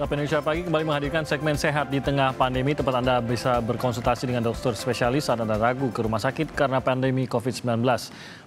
Sapa Indonesia Pagi kembali menghadirkan segmen sehat di tengah pandemi. Tempat Anda bisa berkonsultasi dengan dokter spesialis saat Anda ragu ke rumah sakit karena pandemi COVID-19.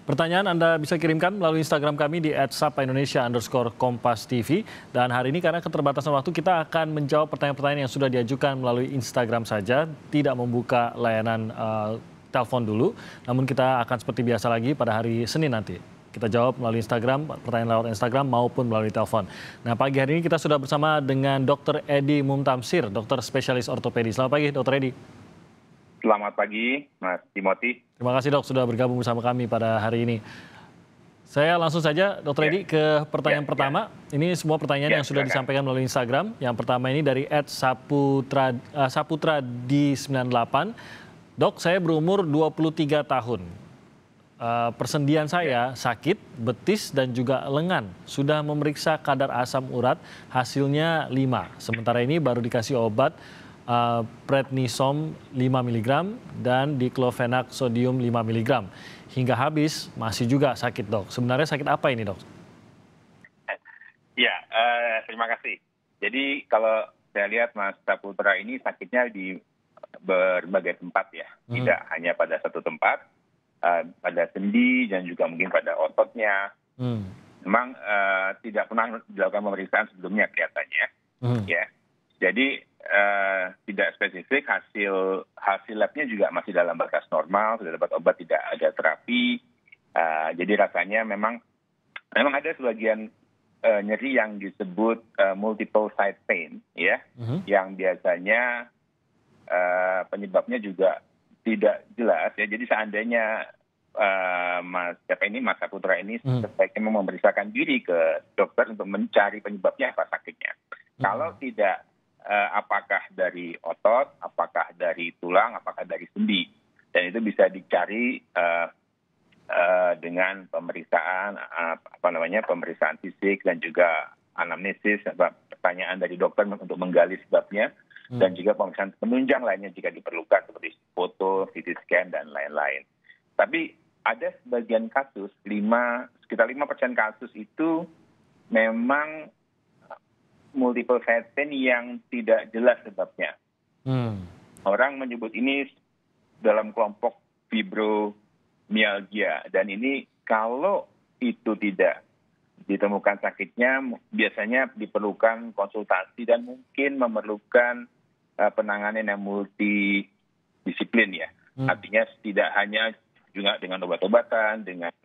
Pertanyaan Anda bisa kirimkan melalui Instagram kami di @sapa_indonesia underscore Kompas TV. Dan hari ini karena keterbatasan waktu kita akan menjawab pertanyaan-pertanyaan yang sudah diajukan melalui Instagram saja, tidak membuka layanan uh, telepon dulu. Namun kita akan seperti biasa lagi pada hari Senin nanti. Kita jawab melalui Instagram, pertanyaan lewat Instagram maupun melalui telepon. Nah pagi hari ini kita sudah bersama dengan Dr. Edi Mumtamsir, dokter spesialis ortopedi. Selamat pagi Dr. Edi. Selamat pagi Mas Timothy. Terima kasih dok sudah bergabung bersama kami pada hari ini. Saya langsung saja, Dr. Edi, ke pertanyaan ya, pertama. Ya. Ini semua pertanyaan ya, yang sudah disampaikan melalui Instagram. Yang pertama ini dari Ed Saputra, uh, Saputra di 98. Dok, saya berumur 23 tahun uh, persendian saya sakit, betis dan juga lengan. Sudah memeriksa kadar asam urat, hasilnya 5. Sementara ini baru dikasih obat uh, prednisom 5 mg dan diclofenac sodium 5 mg. Hingga habis masih juga sakit dok. Sebenarnya sakit apa ini dok? Ya, uh, terima kasih. Jadi kalau saya lihat Mas Saputra ini sakitnya di berbagai tempat ya, hmm. tidak hanya pada satu tempat uh, pada sendi dan juga mungkin pada ototnya. Hmm. Memang uh, tidak pernah dilakukan pemeriksaan sebelumnya kelihatannya. Hmm. Ya, jadi uh, tidak spesifik hasil hasil labnya juga masih dalam batas normal, sudah dapat obat tidak ada terapi. Uh, jadi rasanya memang memang ada sebagian uh, nyeri yang disebut uh, multiple site pain, ya, hmm yang biasanya uh, penyebabnya juga tidak jelas ya. Jadi seandainya uh, Mas siapa ini Mas Saputra ini hmm. sebaiknya memeriksakan diri ke dokter untuk mencari penyebabnya apa sakitnya. Hmm. Kalau tidak uh, apakah dari otot, apakah dari tulang, apakah dari sendi. Dan itu bisa dicari uh, uh, dengan pemeriksaan uh, apa namanya pemeriksaan fisik dan juga anamnesis pertanyaan dari dokter untuk menggali sebabnya hmm. dan juga pemeriksaan penunjang lainnya jika diperlukan seperti foto, CT scan dan lain-lain. Tapi ada sebagian kasus, lima, sekitar lima persen kasus itu memang multiple pain yang tidak jelas sebabnya. Hmm. Orang menyebut ini dalam kelompok fibromyalgia dan ini kalau itu tidak ditemukan sakitnya biasanya diperlukan konsultasi dan mungkin memerlukan uh, penanganan yang multidisiplin ya. Hmm. Artinya tidak hanya juga dengan obat-obatan, dengan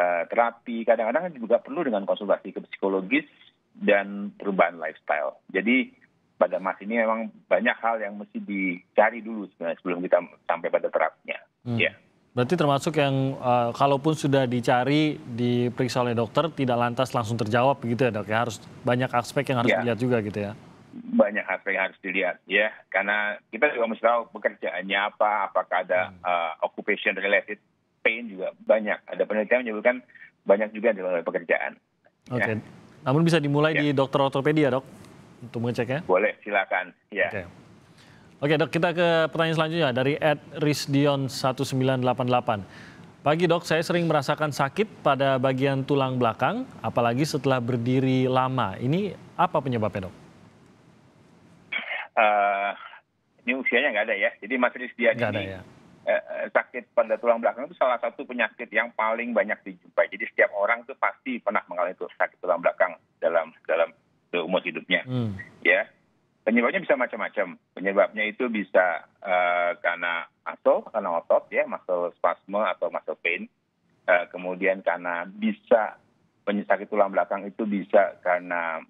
uh, terapi, kadang-kadang juga perlu dengan konsultasi ke psikologis dan perubahan lifestyle. Jadi pada mas ini memang banyak hal yang mesti dicari dulu sebenarnya sebelum kita sampai pada terapinya. Hmm. Ya. Berarti termasuk yang uh, kalaupun sudah dicari diperiksa oleh dokter tidak lantas langsung terjawab begitu ya dok ya harus banyak aspek yang harus ya. dilihat juga gitu ya banyak aspek yang harus dilihat ya karena kita juga mesti tahu pekerjaannya apa apakah ada hmm. uh, occupation related pain juga banyak ada penelitian menyebutkan banyak juga di luar pekerjaan. Oke. Okay. Ya. Namun bisa dimulai ya. di dokter ortopedi ya dok untuk mengeceknya? Boleh silakan ya. Oke. Okay. Oke dok kita ke pertanyaan selanjutnya dari Ed Risdion 1988. Pagi dok, saya sering merasakan sakit pada bagian tulang belakang, apalagi setelah berdiri lama. Ini apa penyebabnya dok? Uh, ini usianya nggak ada ya. Jadi Mas Rizdian ini ada, ya. uh, sakit pada tulang belakang itu salah satu penyakit yang paling banyak dijumpai. Jadi setiap orang tuh pasti pernah mengalami itu sakit tulang belakang dalam dalam umur hidupnya. Hmm. Ya. Penyebabnya bisa macam-macam. Penyebabnya itu bisa uh, karena muscle, karena otot ya, muscle spasme atau muscle pain. Uh, kemudian karena bisa penyakit tulang belakang itu bisa karena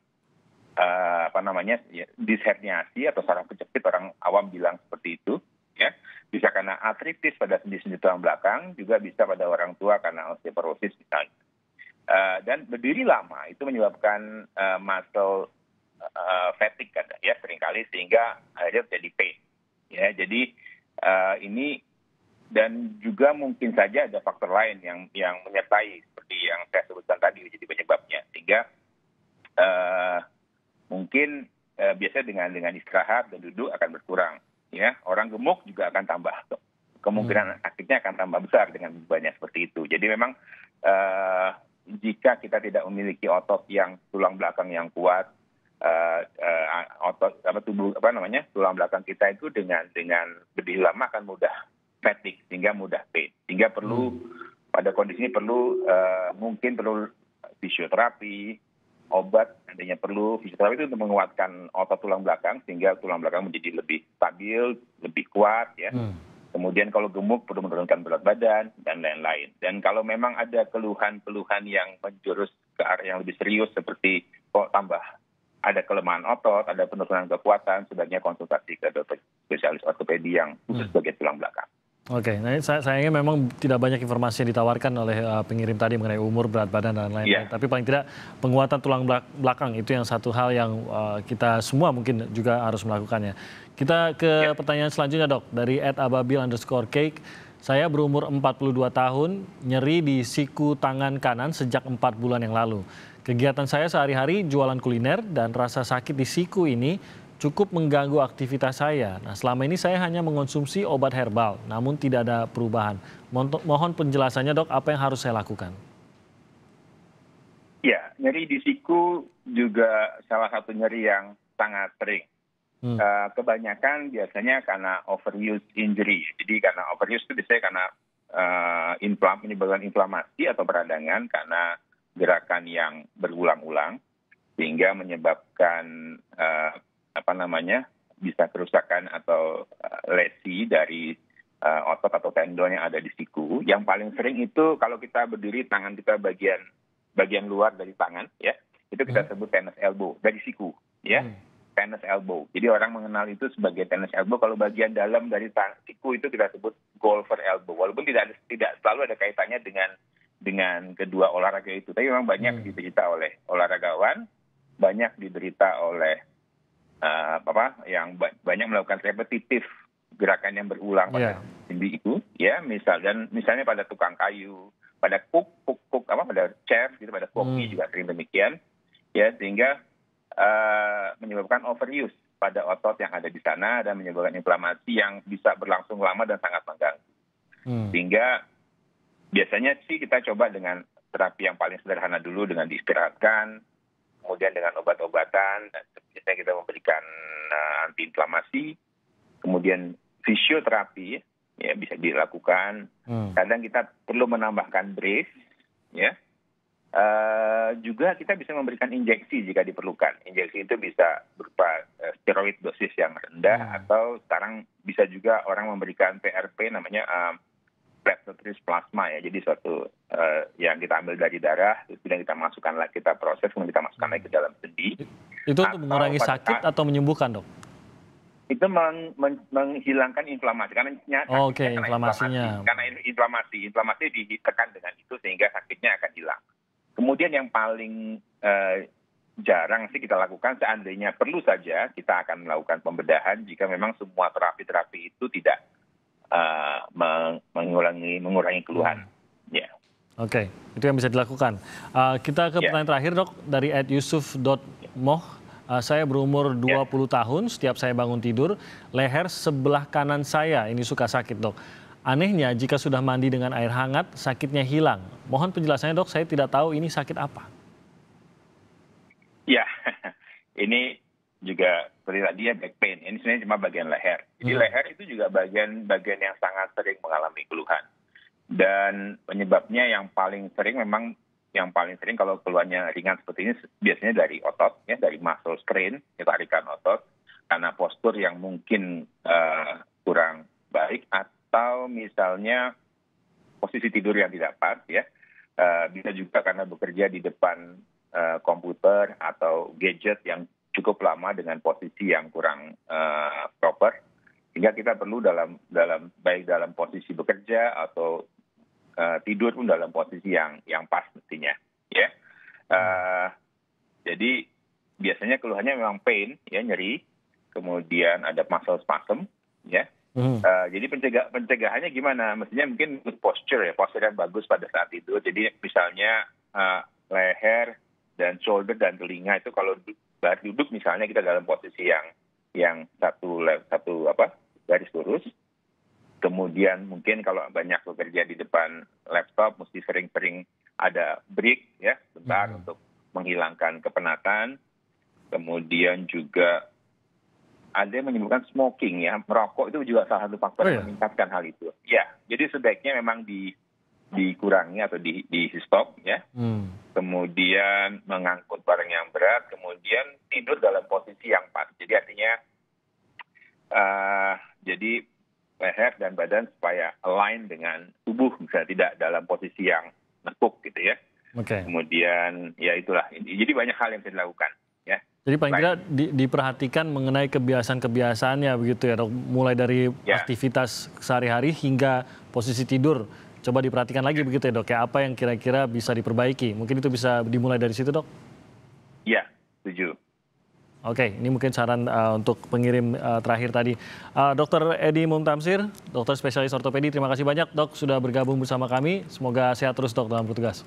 uh, apa namanya ya, disherniasi atau saraf kejepit orang awam bilang seperti itu ya. Bisa karena artritis pada sendi-sendi tulang belakang juga bisa pada orang tua karena osteoporosis misalnya. Uh, dan berdiri lama itu menyebabkan uh, muscle uh, fatigue kan ya sering kali sehingga akhirnya terjadi pain ya. Jadi uh, ini dan juga mungkin saja ada faktor lain yang yang menyertai seperti yang saya sebutkan tadi jadi penyebabnya. Sehingga uh, mungkin eh, biasanya dengan dengan istirahat dan duduk akan berkurang ya orang gemuk juga akan tambah kemungkinan hmm. sakitnya akan tambah besar dengan banyak seperti itu jadi memang eh, jika kita tidak memiliki otot yang tulang belakang yang kuat uh, uh, otot apa tubuh apa namanya tulang belakang kita itu dengan dengan lebih lama akan mudah fatigue sehingga mudah pain sehingga perlu hmm. pada kondisi ini perlu uh, mungkin perlu fisioterapi obat adanya perlu fisioterapi itu untuk menguatkan otot tulang belakang sehingga tulang belakang menjadi lebih stabil lebih kuat ya hmm. Kemudian kalau gemuk perlu menurunkan berat badan dan lain-lain. Dan kalau memang ada keluhan-keluhan yang menjurus ke arah yang lebih serius seperti kok tambah ada kelemahan otot, ada penurunan kekuatan, sebaiknya konsultasi ke dokter spesialis ortopedi yang khusus hmm. bagian tulang belakang. Oke, nah saya, sayangnya memang tidak banyak informasi yang ditawarkan oleh uh, pengirim tadi mengenai umur, berat badan dan lain-lain. Yeah. Tapi paling tidak penguatan tulang belakang itu yang satu hal yang uh, kita semua mungkin juga harus melakukannya. Kita ke yeah. pertanyaan selanjutnya dok dari Ed Ababil underscore cake. Saya berumur 42 tahun, nyeri di siku tangan kanan sejak 4 bulan yang lalu. Kegiatan saya sehari-hari jualan kuliner dan rasa sakit di siku ini cukup mengganggu aktivitas saya. Nah, selama ini saya hanya mengonsumsi obat herbal, namun tidak ada perubahan. Mohon penjelasannya dok, apa yang harus saya lakukan? Ya, nyeri di siku juga salah satu nyeri yang sangat sering. Hmm. Uh, kebanyakan biasanya karena overuse injury. Jadi karena overuse itu biasanya karena uh, inflam, menyebabkan inflamasi atau peradangan karena gerakan yang berulang-ulang sehingga menyebabkan uh, apa namanya bisa kerusakan atau uh, lesi dari uh, otot atau tendon yang ada di siku. Yang paling sering itu kalau kita berdiri tangan kita bagian bagian luar dari tangan ya itu kita hmm. sebut tennis elbow dari siku ya. Hmm. Tennis elbow. Jadi orang mengenal itu sebagai tennis elbow. Kalau bagian dalam dari siku itu kita sebut golfer elbow. Walaupun tidak tidak selalu ada kaitannya dengan dengan kedua olahraga itu. Tapi memang banyak hmm. diderita oleh olahragawan, banyak diderita oleh uh, apa yang banyak melakukan repetitif gerakan yang berulang pada yeah. sendi itu, ya misal dan misalnya pada tukang kayu, pada kuk kuk kuk apa pada chair gitu, pada koki hmm. juga sering demikian, ya sehingga uh, menyebabkan overuse pada otot yang ada di sana dan menyebabkan inflamasi yang bisa berlangsung lama dan sangat mengganggu. Hmm. Sehingga biasanya sih kita coba dengan terapi yang paling sederhana dulu dengan diistirahatkan, kemudian dengan obat-obatan, dan biasanya kita memberikan antiinflamasi, kemudian fisioterapi ya bisa dilakukan. Hmm. Kadang kita perlu menambahkan brace, ya. Uh, juga kita bisa memberikan injeksi jika diperlukan. Injeksi itu bisa berupa uh, steroid dosis yang rendah hmm. atau sekarang bisa juga orang memberikan PRP namanya uh, platelet plasma ya. Jadi suatu uh, yang kita ambil dari darah, kemudian kita masukkan lagi, kita proses, kemudian kita masukkan lagi ke dalam sendi. Itu untuk mengurangi sakit atau menyembuhkan dok? Itu meng, men, menghilangkan inflamasi karena oh, Oke, okay. inflamasinya. Inflamasi, karena inflamasi, inflamasi ditekan dengan itu sehingga sakitnya akan hilang. Kemudian yang paling uh, jarang sih kita lakukan seandainya perlu saja kita akan melakukan pembedahan jika memang semua terapi-terapi itu tidak uh, mengurangi mengurangi keluhan. Hmm. Ya. Yeah. Oke, okay. itu yang bisa dilakukan. Uh, kita ke yeah. pertanyaan terakhir dok dari @yusuf.moh. Uh, saya berumur 20 yeah. tahun, setiap saya bangun tidur, leher sebelah kanan saya ini suka sakit dok. Anehnya jika sudah mandi dengan air hangat, sakitnya hilang. Mohon penjelasannya dok, saya tidak tahu ini sakit apa. Ya, ini juga seperti tadi ya back pain. Ini sebenarnya cuma bagian leher. Jadi hmm. leher itu juga bagian-bagian yang sangat sering mengalami keluhan. Dan penyebabnya yang paling sering memang yang paling sering kalau keluhannya ringan seperti ini biasanya dari otot ya dari muscle strain ya tarikan otot karena postur yang mungkin uh, kurang baik atau misalnya posisi tidur yang tidak pas ya uh, bisa juga karena bekerja di depan uh, komputer atau gadget yang cukup lama dengan posisi yang kurang uh, proper. Sehingga kita perlu dalam dalam baik dalam posisi bekerja atau uh, tidur pun dalam posisi yang yang pas mestinya ya uh, jadi biasanya keluhannya memang pain ya nyeri kemudian ada muscle spasm ya Hmm. Uh, jadi pencegah, pencegahannya gimana? Mestinya mungkin posture ya, posture yang bagus pada saat itu. Jadi misalnya uh, leher dan shoulder dan telinga itu kalau saat duduk misalnya kita dalam posisi yang yang satu satu apa garis lurus kemudian mungkin kalau banyak bekerja di depan laptop mesti sering-sering ada break ya sebentar hmm. untuk menghilangkan kepenatan kemudian juga ada yang menyebutkan smoking ya, merokok itu juga salah satu faktor Oh, yang iya? meningkatkan hal itu. Ya, jadi sebaiknya memang di dikurangi atau di di stop ya. Hmm. Kemudian mengangkut barang yang berat, kemudian tidur dalam posisi yang pas. Jadi artinya eh jadi leher dan badan supaya align dengan tubuh, misalnya tidak dalam posisi yang nekuk gitu ya. Oke. Kemudian ya itulah. Jadi banyak hal yang bisa dilakukan ya. Jadi paling tidak di- diperhatikan mengenai kebiasaan-kebiasaannya begitu ya dok. Mulai dari Ya. aktivitas sehari-hari hingga posisi tidur. Coba diperhatikan lagi begitu ya dok ya. Apa yang kira-kira bisa diperbaiki? Mungkin itu bisa dimulai dari situ dok. Iya, setuju. Oke, ini mungkin saran uh, untuk pengirim uh, terakhir tadi. Uh, Dokter Edi Mumtamsir, dokter spesialis ortopedi, terima kasih banyak dok sudah bergabung bersama kami. Semoga sehat terus dok dalam bertugas.